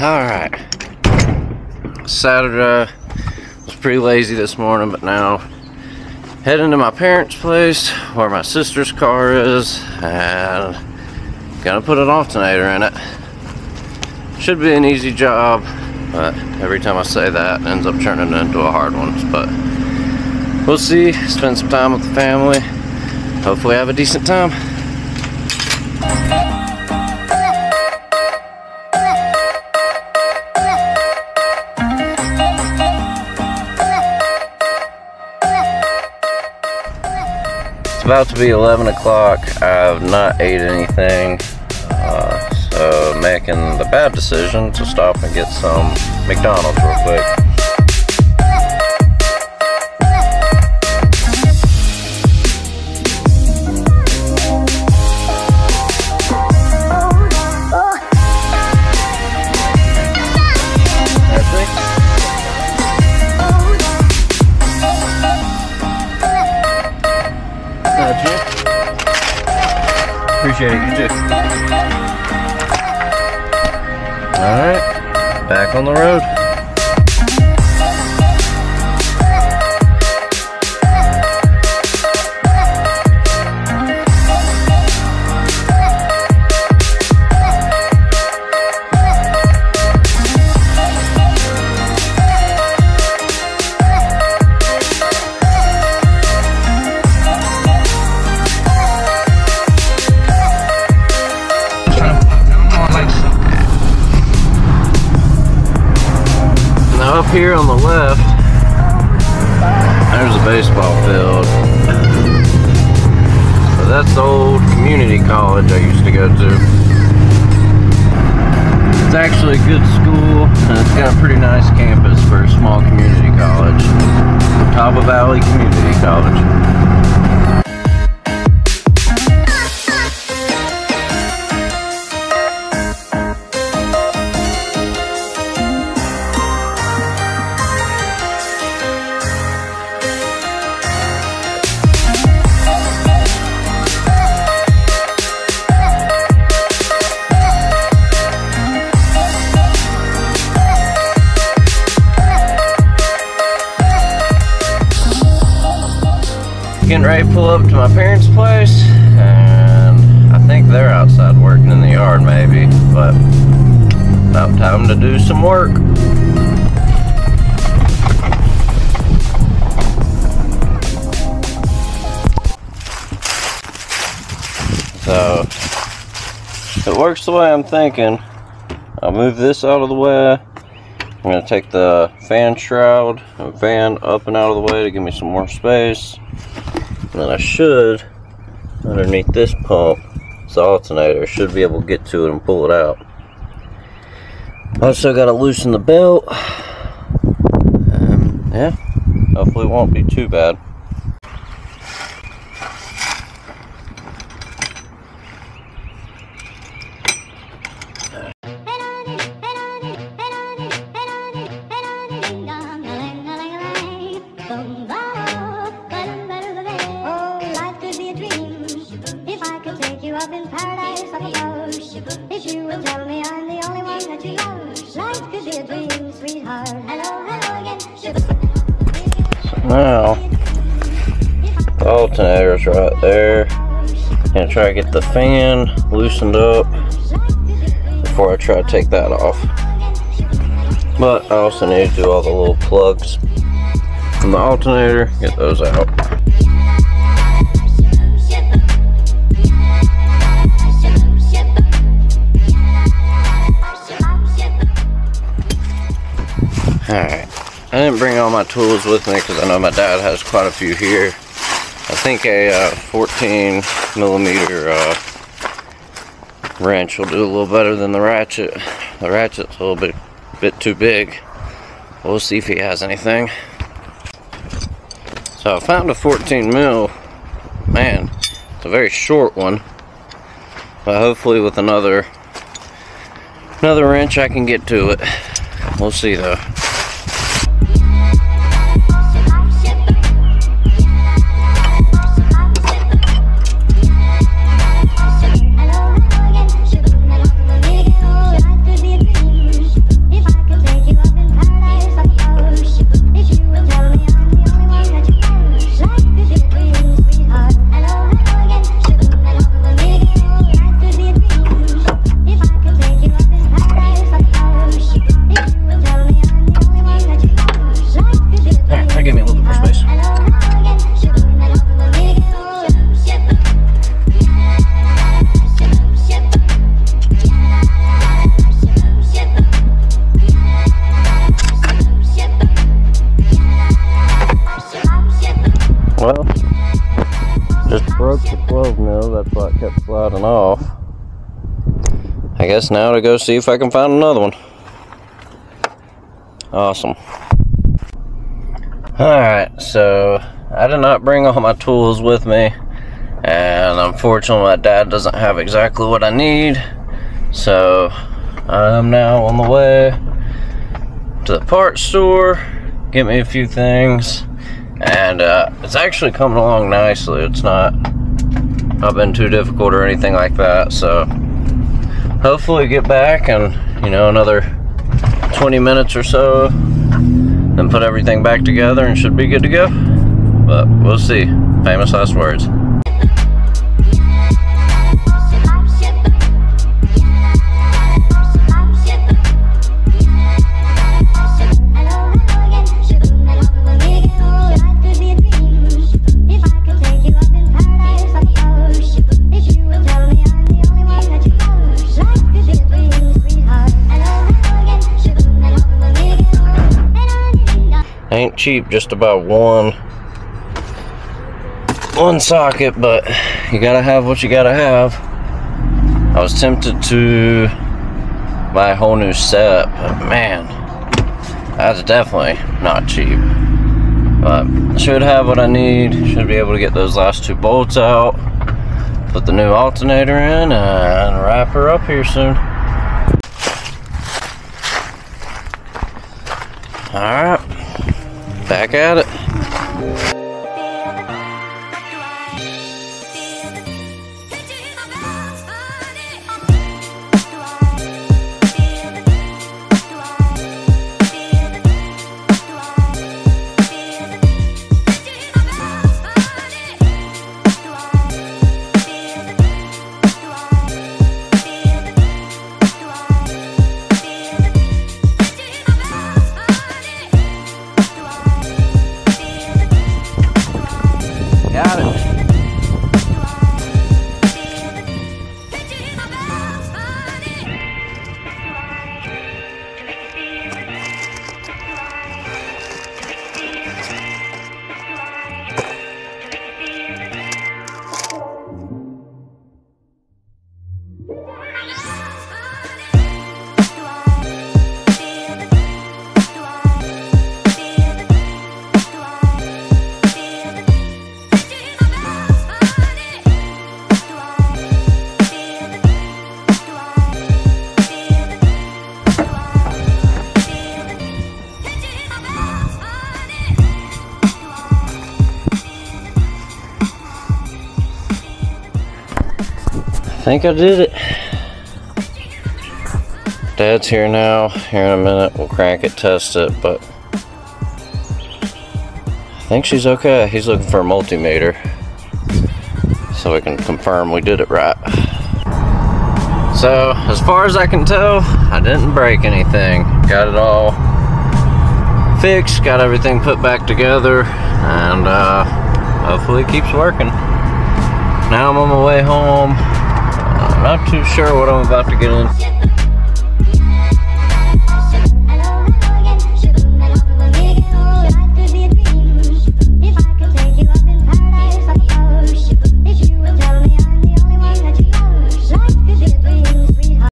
Alright. Saturday. Was pretty lazy this morning, but now heading to my parents' place where my sister's car is and gonna put an alternator in it. Should be an easy job, but every time I say that it ends up turning into a hard one. But we'll see. Spend some time with the family. Hopefully have a decent time. About to be 11 o'clock. I have not ate anything. Uh, so making the bad decision to stop and get some McDonald's real quick. Appreciate it. You too. Alright. Back on the road. Here on the left, there's a baseball field. So that's the old community college I used to go to. It's actually a good school and it's got a pretty nice campus for a small community college. Catawba Valley Community College. Getting ready to pull up to my parents' place, and I think they're outside working in the yard, maybe, but about time to do some work. So, it works the way I'm thinking, I'll move this out of the way. I'm going to take the fan shroud and fan up and out of the way to give me some more space. And then I should, underneath this pump, this alternator, should be able to get to it and pull it out. Also got to loosen the belt. Um, yeah, hopefully it won't be too bad. Now, alternator's right there. Gonna try to get the fan loosened up before I try to take that off. But I also need to do all the little plugs from the alternator, get those out. Didn't bring all my tools with me because I know my dad has quite a few here. I think a uh, 14 millimeter uh, wrench will do a little better than the ratchet. The ratchet's a little bit, bit too big. We'll see if he has anything. So I found a 14 mil. Man, it's a very short one. But hopefully with another another wrench I can get to it. We'll see though. Sliding off. I guess now to go see if I can find another one. Awesome. Alright, so I did not bring all my tools with me. And unfortunately, my dad doesn't have exactly what I need. So I'm now on the way to the parts store, get me a few things. And uh, it's actually coming along nicely. It's not, not been too difficult or anything like that. So hopefully get back and, you know, another 20 minutes or so then put everything back together and should be good to go. But we'll see. Famous last words. Ain't cheap just about one one socket, but you gotta have what you gotta have. I was tempted to buy a whole new set, but man, that's definitely not cheap. But should have what I need. Should be able to get those last two bolts out, put the new alternator in, and wrap her up here soon. Alright, back at it. Think I did it. Dad's here now. Here in a minute, we'll crank it, test it, but I think she's okay. He's looking for a multimeter so we can confirm we did it right. So, as far as I can tell, I didn't break anything. Got it all fixed, got everything put back together, and uh, hopefully it keeps working. Now I'm on my way home. Not too sure what I'm about to get in.